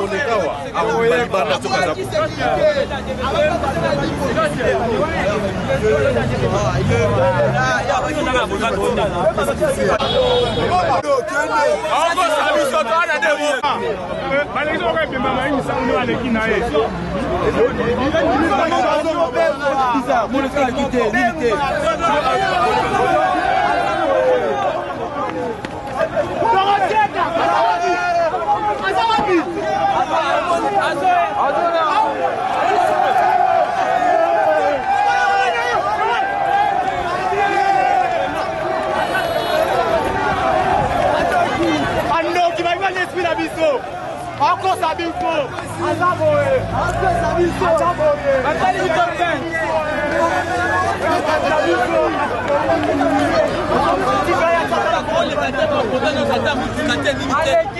koleka wa akoyebana tokaza baleki oka ebembama ye misango nde baleki na ye Dorothea! akosa biso aza boye akosa biso aza boye batali biso pe akosa biso aleki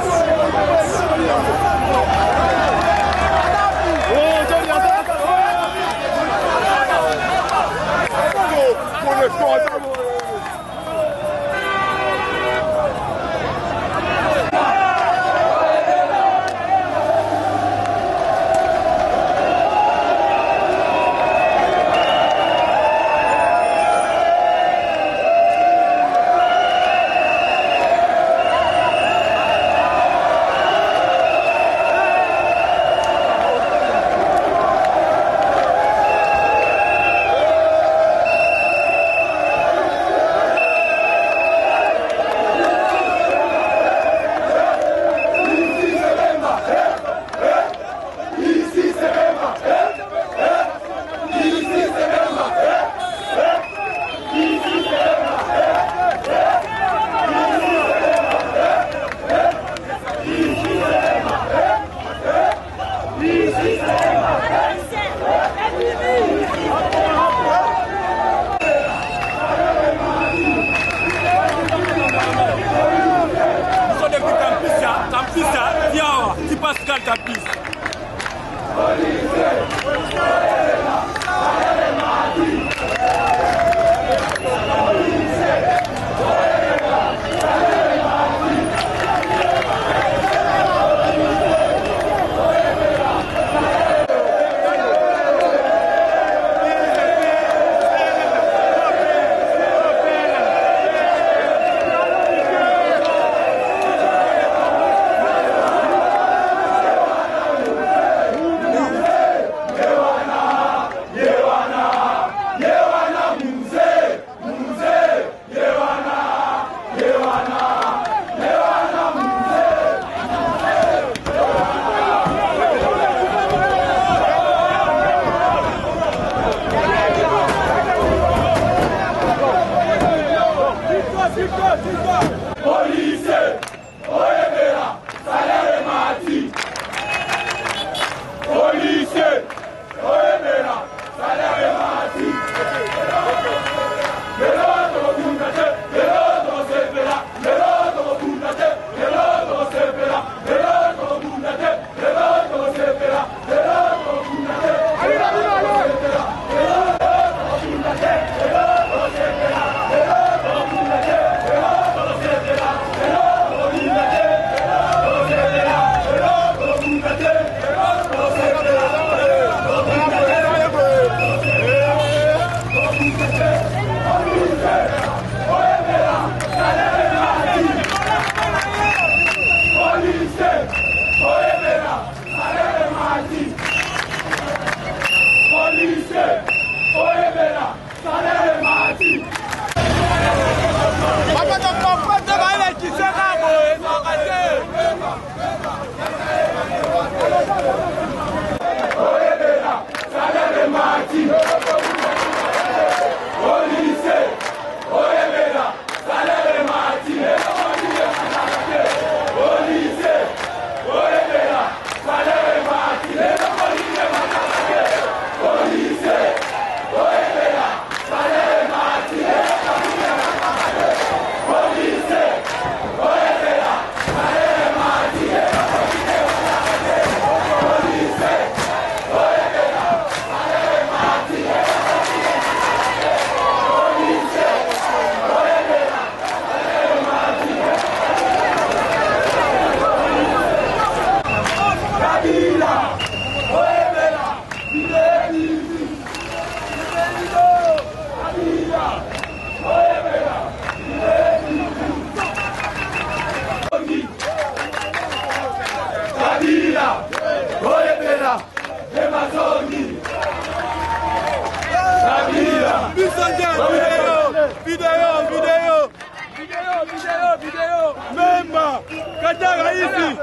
Katara hivi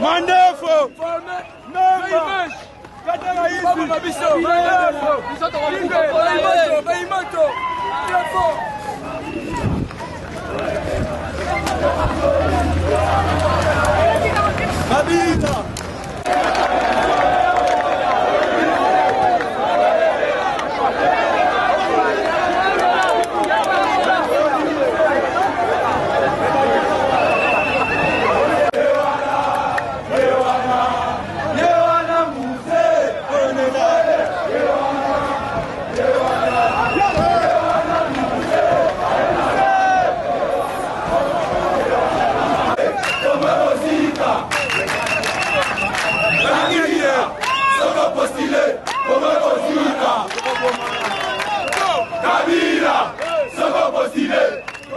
mandefu mema Katara hivi mabiso mandefu biso tukamkukola wewe baimoto ndefo Babita kabila soko postile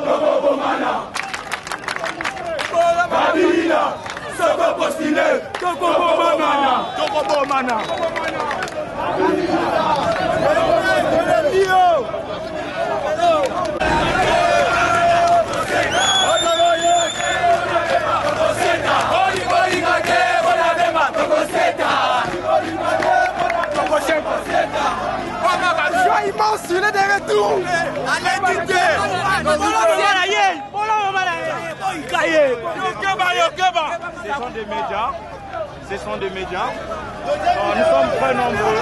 tokobomana kabila soko postile tokobomana tokobomana Ce sont des médias. Ce sont des médias. nous sommes très nombreux.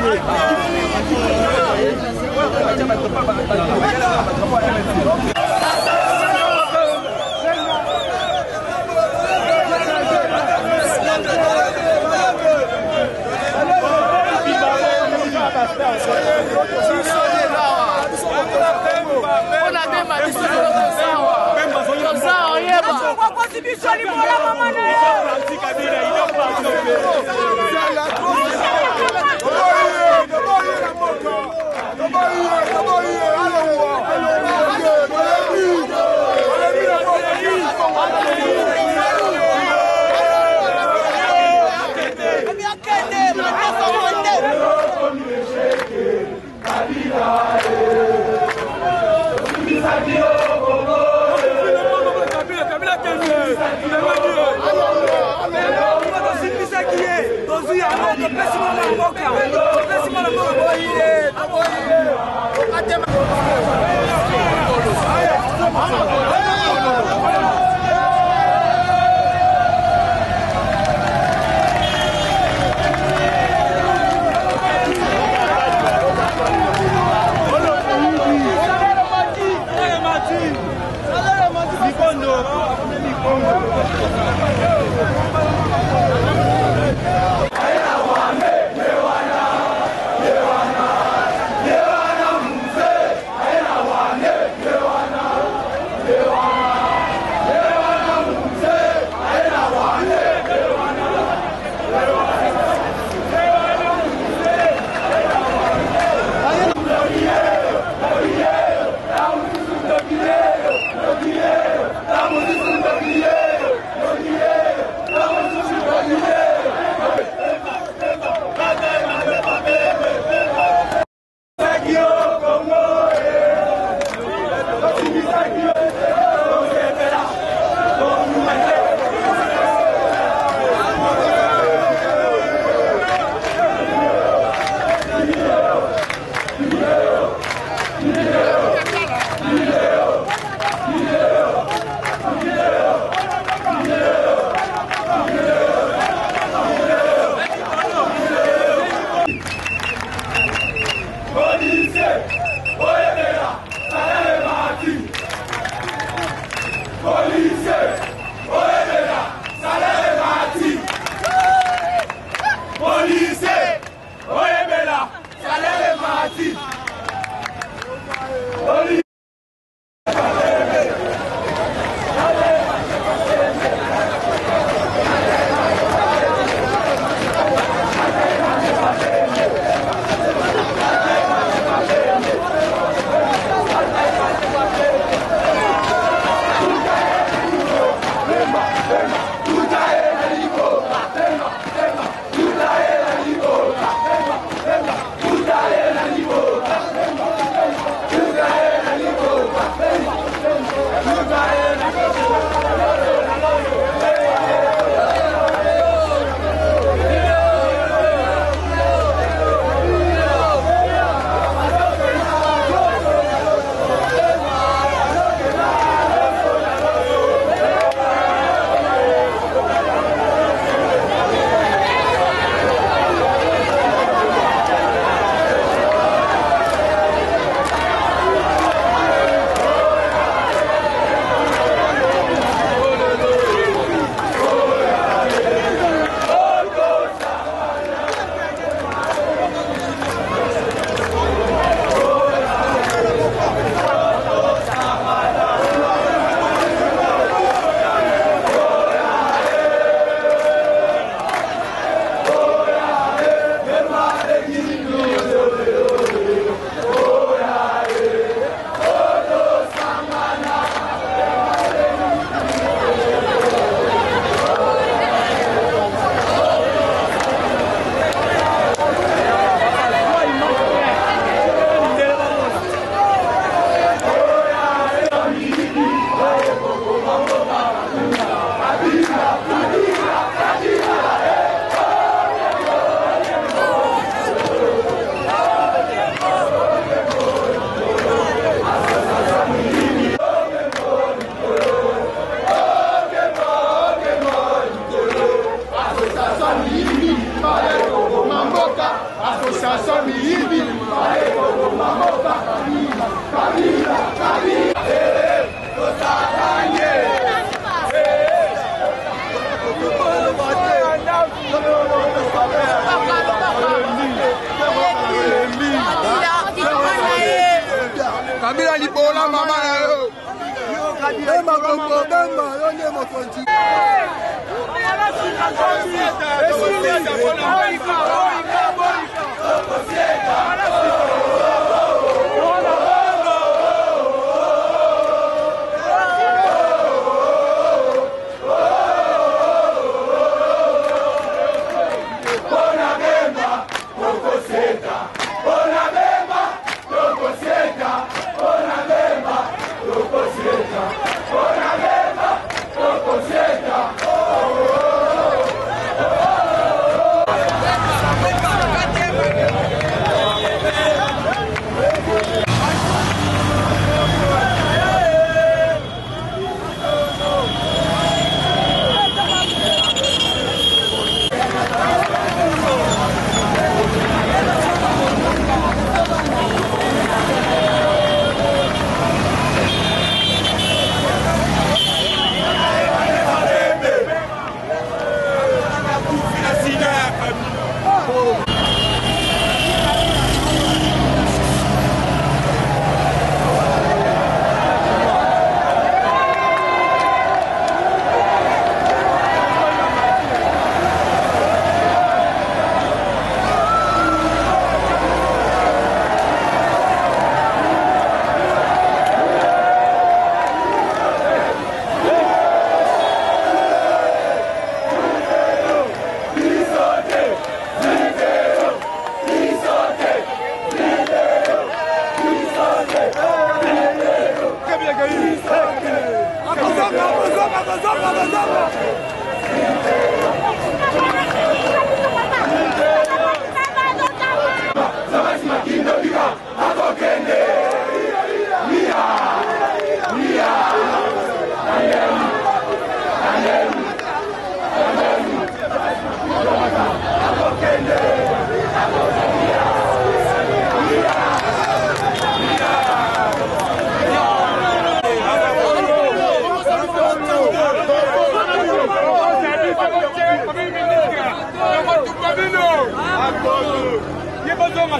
Mama, Kabila Kabila Kabila Kabila Ozi àwọn ọmọ bẹ́sí mọ́ máa bọ́ kà ọmọ boca mọ́ máa bọ́ yíre bọ́ yíre ọmọ tẹ́ no oiga,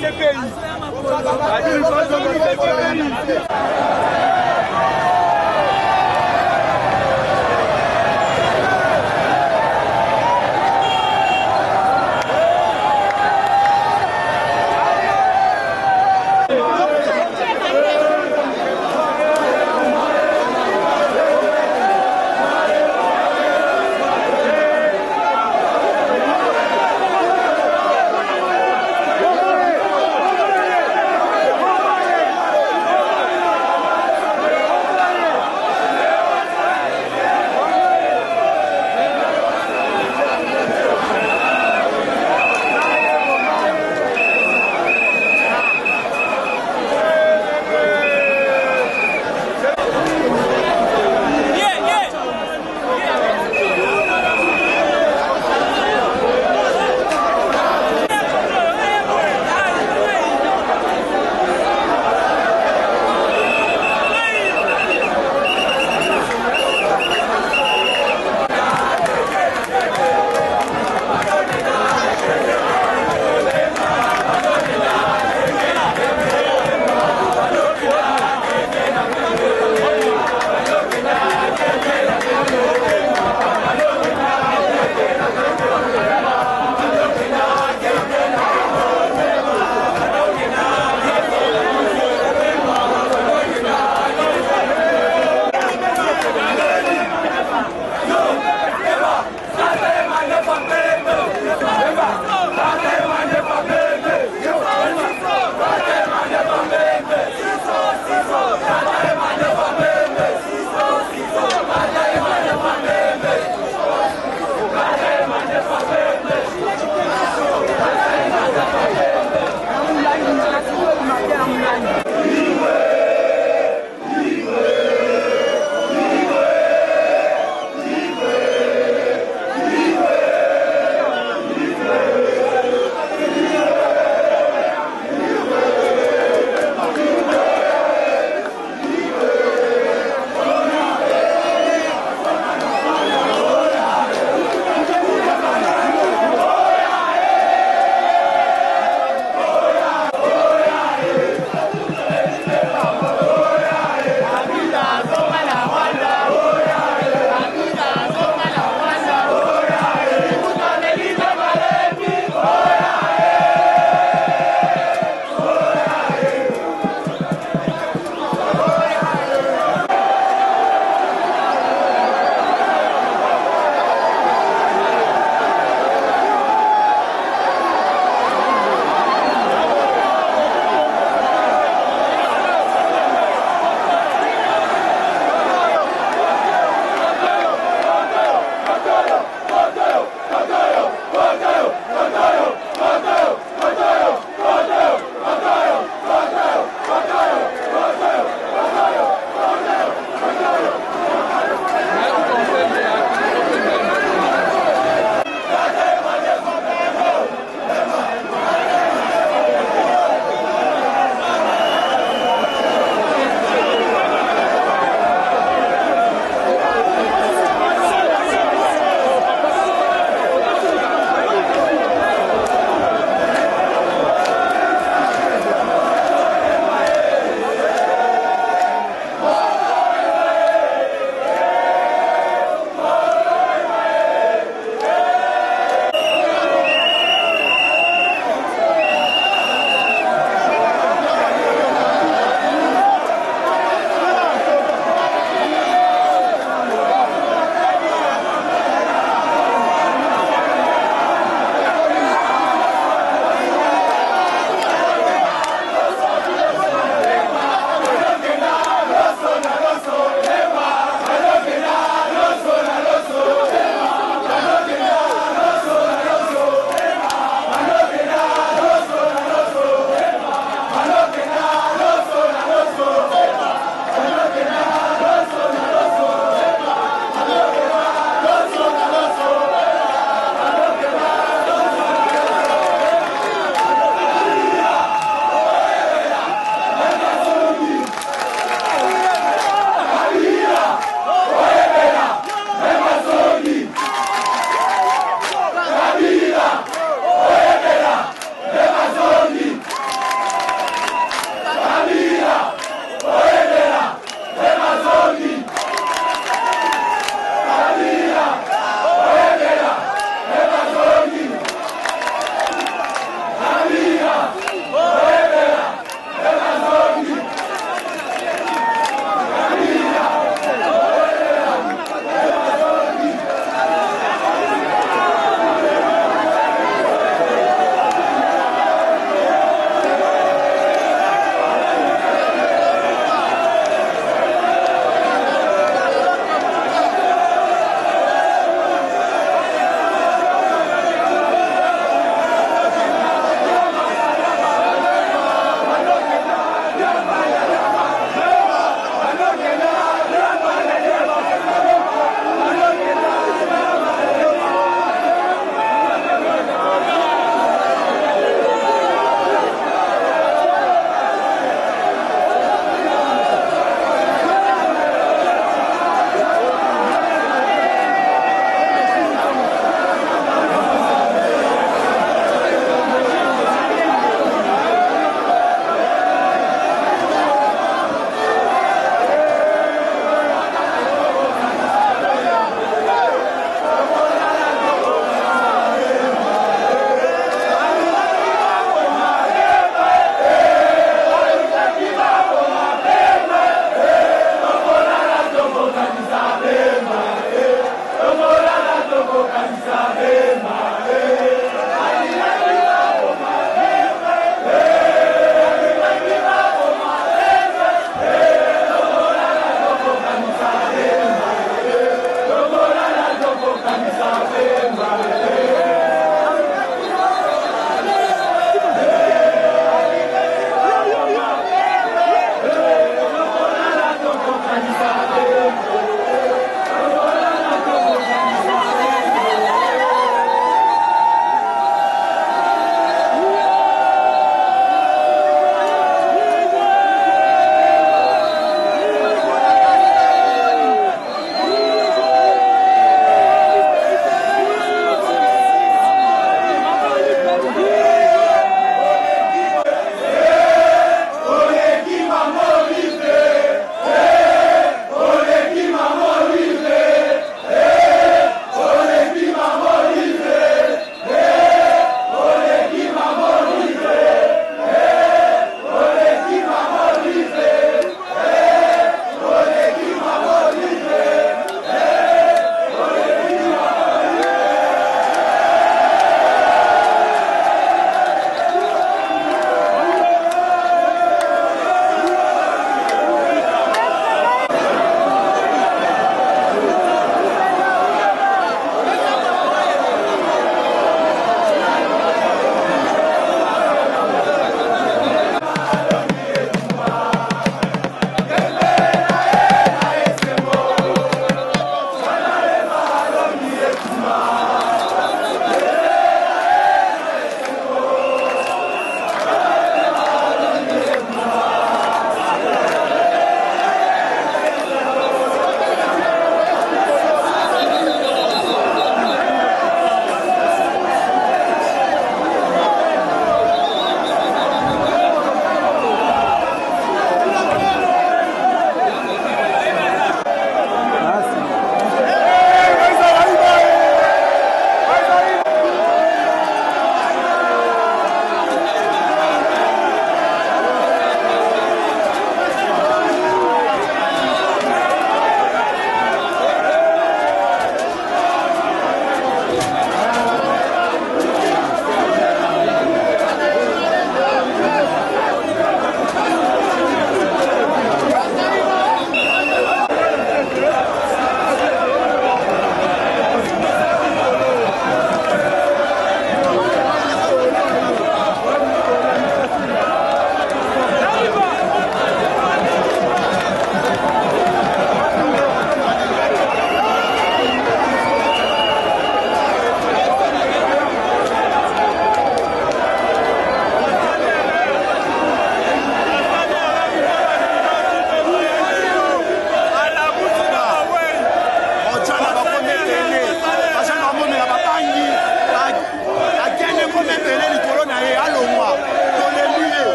CPI. A direção da CPI.